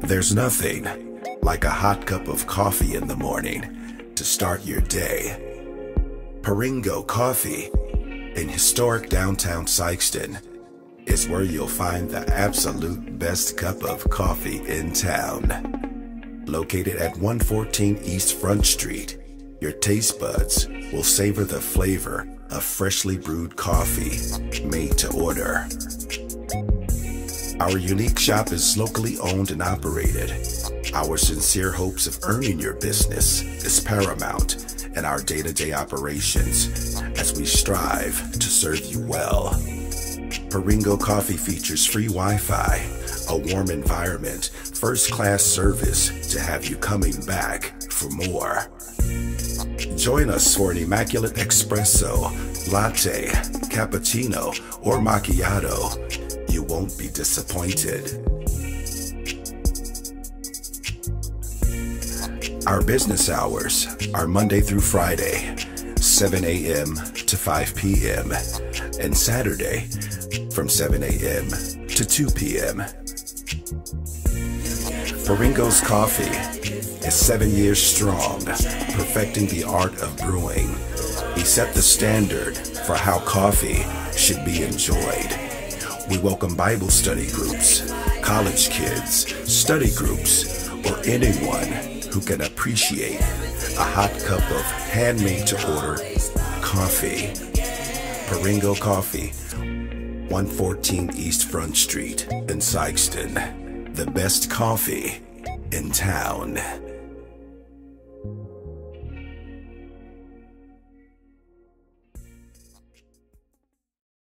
There's nothing like a hot cup of coffee in the morning to start your day. Parengo Coffee in historic downtown Sikeston is where you'll find the absolute best cup of coffee in town. Located at 114 East Front Street, your taste buds will savor the flavor of freshly brewed coffee made to order. Our unique shop is locally owned and operated. Our sincere hopes of earning your business is paramount in our day to day operations as we strive to serve you well. Parengo Coffee features free Wi Fi, a warm environment, first class service to have you coming back for more. Join us for an immaculate espresso, latte, cappuccino, or macchiato. Won't be disappointed. Our business hours are Monday through Friday, 7 a.m. to 5 p.m., and Saturday from 7 a.m. to 2 p.m. Parengo's Coffee is seven years strong, perfecting the art of brewing. He set the standard for how coffee should be enjoyed. We welcome Bible study groups, college kids, study groups, or anyone who can appreciate a hot cup of handmade to order coffee. Parengo Coffee, 114 East Front Street in Sikeston. The best coffee in town.